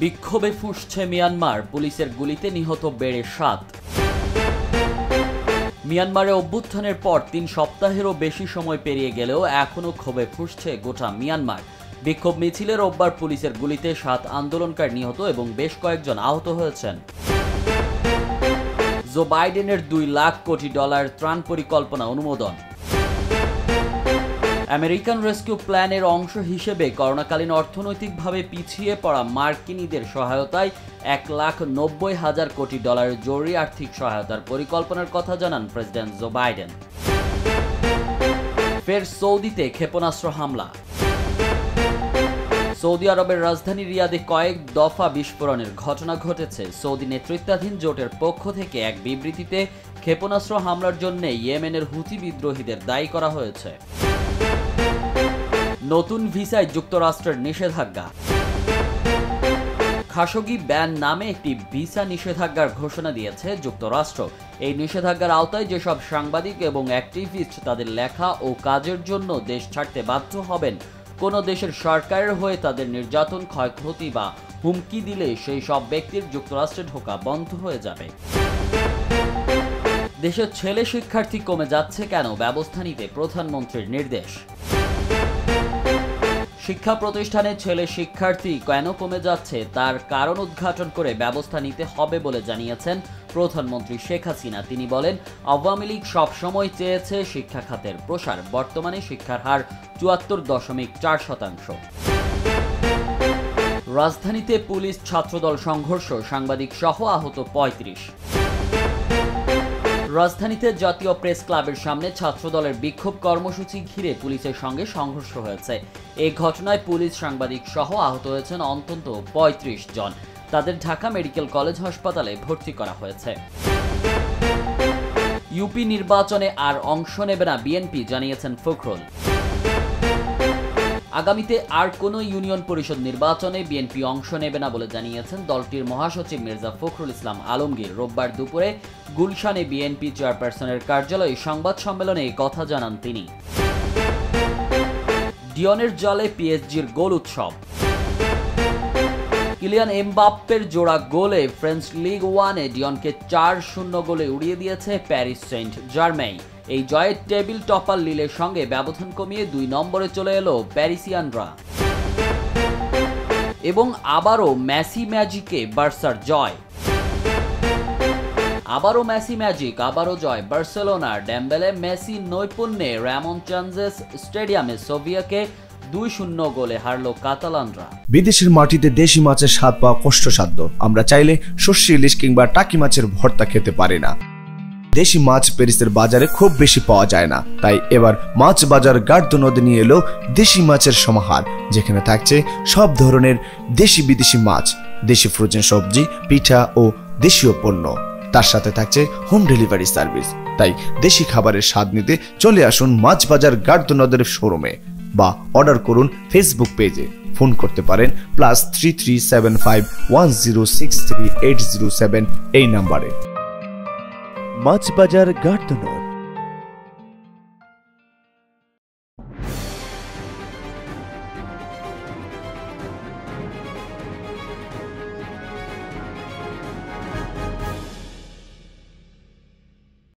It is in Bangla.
বিক্ষোভে ফুঁসছে মিয়ানমার, পুলিশের গুলিতে নিহত বেড়ে সাত। মিয়ানমারে অভ্যুত্থানের পর তিন সপ্তাহেরও বেশি সময় পেরিয়ে গেলেও এখনও ক্ষোভে ফুঁসছে গোটা মিয়ানমার। বিক্ষোভ মিছিলে রোববার পুলিশের গুলিতে সাত আন্দোলনকারী নিহত এবং বেশ কয়েকজন আহত হয়েছেন। জো বাইডেনের দুই লাখ কোটি ডলার ত্রাণ পরিকল্পনা অনুমোদন। আমেরিকান রেস্কিউ প্ল্যানের অংশ হিসেবে করোনাকালীন অর্থনৈতিকভাবে পিছিয়ে পড়া মার্কিনীদের সহায়তায় এক লাখ নব্বই হাজার কোটি ডলারের জরুরি আর্থিক সহায়তার পরিকল্পনার কথা জানান প্রেসিডেন্ট জো বাইডেন। ফের সৌদিতে ক্ষেপণাস্ত্র হামলা। সৌদি আরবের রাজধানী রিয়াদে কয়েক দফা বিস্ফোরণের ঘটনা ঘটেছে। সৌদি নেতৃত্বাধীন জোটের পক্ষ থেকে এক বিবৃতিতে ক্ষেপণাস্ত্র হামলার জন্য ইয়েমেনের হুতি বিদ্রোহীদের দায়ী করা হয়েছে। নতুন ভিসায় যুক্তরাষ্ট্রের নিষেধাজ্ঞা। খাসগি ব্যান নামে একটি ভিসা নিষেধাজ্ঞার ঘোষণা দিয়েছে যুক্তরাষ্ট্র। এই নিষেধাজ্ঞার আওতায় যেসব সাংবাদিক এবং অ্যাক্টিভিস্ট তাদের লেখা ও কাজের জন্য দেশ ছাড়তে বাধ্য হবেন, কোনো দেশের সরকারের হয়ে তাদের নির্যাতন, ক্ষয়ক্ষতি বা হুমকি দিলে সেই সব ব্যক্তির যুক্তরাষ্ট্রে ঢোকা বন্ধ হয়ে যাবে। দেশের ছেলে শিক্ষার্থী কমে যাচ্ছে কেন? ব্যবস্থা নিতে প্রধানমন্ত্রীর নির্দেশ। শিক্ষা প্রতিষ্ঠানে ছেলে শিক্ষার্থী কেন কমে যাচ্ছে, তার কারণ উদ্ঘাটন করে ব্যবস্থা নিতে হবে বলে জানিয়েছেন প্রধানমন্ত্রী শেখ হাসিনা। তিনি বলেন, আওয়ামী লীগ সবসময় চেয়েছে শিক্ষা খাতের প্রসার, বর্তমানে শিক্ষার হার চুয়াত্তর দশমিক চার শতাংশ। রাজধানীতে পুলিশ ছাত্রদল সংঘর্ষ, সাংবাদিক সহ আহত পঁয়ত্রিশ। রাজধানীতে জাতীয় প্রেস ক্লাবের সামনে ছাত্রদলের বিক্ষোভ কর্মসূচি ঘিরে পুলিশের সঙ্গে সংঘর্ষ হয়েছে। এই ঘটনায় পুলিশ সাংবাদিক সহ আহত হয়েছেন অন্তত পঁয়ত্রিশ জন। তাদের ঢাকা মেডিকেল কলেজ হাসপাতালে ভর্তি করা হয়েছে। ইউপি নির্বাচনে আর অংশ নেবে না বিএনপি, জানিয়েছেন ফখরুল। আগামীতে আর কোনো ইউনিয়ন পরিষদ নির্বাচনে বিএনপি অংশ নেবে না বলে জানিয়েছেন দলটির মহাসচিব মির্জা ফখরুল ইসলাম আলমগীর। রোববার দুপুরে গুলশানে বিএনপি চেয়ারপারসনের কার্যালয়ে সংবাদ সম্মেলনে কথা জানান তিনি। ডিয়নের জলে পিএসজির গোল উৎসব। কিলিয়ান এমবাপ্পের জোড়া গোলে ফ্রেঞ্চ লিগ ওয়ানে ডিয়নকে চার শূন্য গোলে উড়িয়ে দিয়েছে প্যারিস সেন্ট জার্মেই এই জয়ের টেবিল টপার লিলের সঙ্গে ব্যবধান কমিয়ে দুই নম্বরে চলে এলো প্যারিসিয়ানরা। এবং আবারও ম্যাসি ম্যাজিকে বার্সার জয়। আবারও ম্যাসি ম্যাজিক, আবারও জয় বার্সেলোনার। ড্যাম্বেলে মেসি নৈপুণ্যে র্যামন চান্সেস স্টেডিয়ামে সোভিয়াকে দুই শূন্য গোলে হারল কাতালানরা। বিদেশের মাটিতে দেশি মাছের স্বাদ পাওয়া কষ্টসাধ্য। আমরা চাইলে শস্য ইলিশ কিংবা টাকি মাছের ভর্তা খেতে পারি না। দেশি মাছ প্যারিসের বাজারে খুব বেশি পাওয়া যায় না। তাই এবার মাছ বাজার গার্দ নদী নিয়ে এলো দেশি মাছের সমাহার, যেখানে থাকছে সব ধরনের দেশি বিদেশি মাছ, দেশি ফ্রোজেন সবজি, পিঠা ও দেশীয় পণ্য। তার সাথে থাকছে হোম ডেলিভারি সার্ভিস। তাই দেশি খাবারের স্বাদ নিতে চলে আসুন মাছ বাজার গার্দ নদের শোরুমে। বা অর্ডার করুন ফেসবুক পেজে। ফোন করতে পারেন plus three three seven five one zero six three eight zero seven এই নাম্বারে। মাছ বাজার গার্ডনর